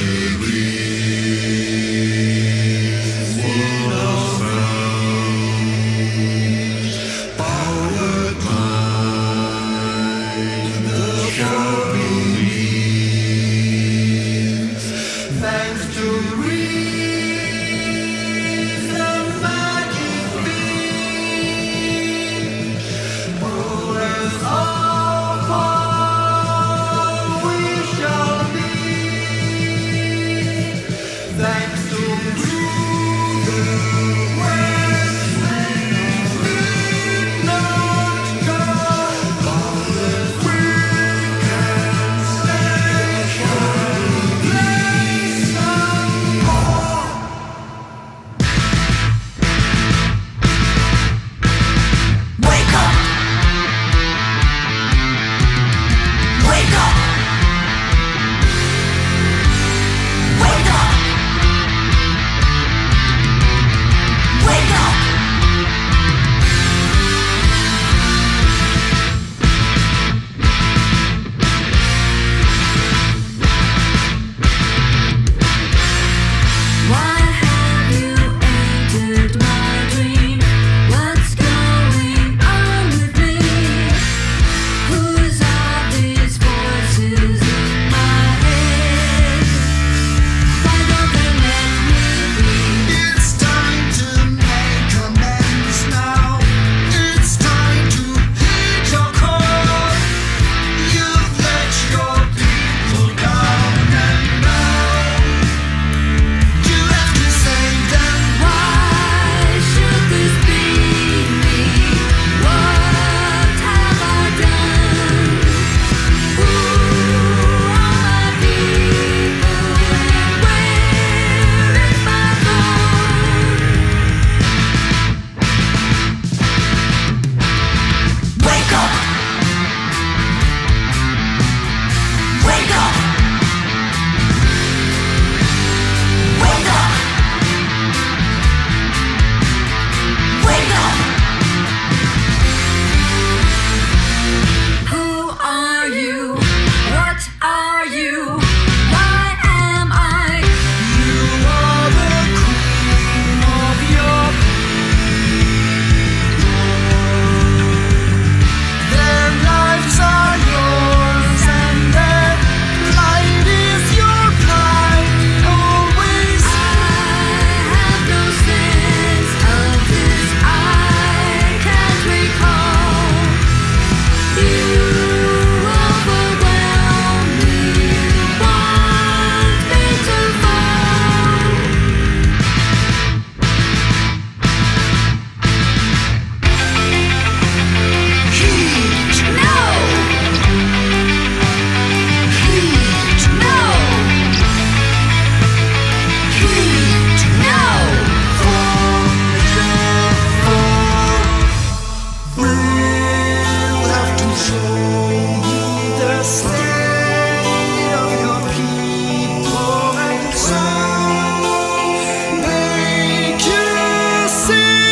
Mary. see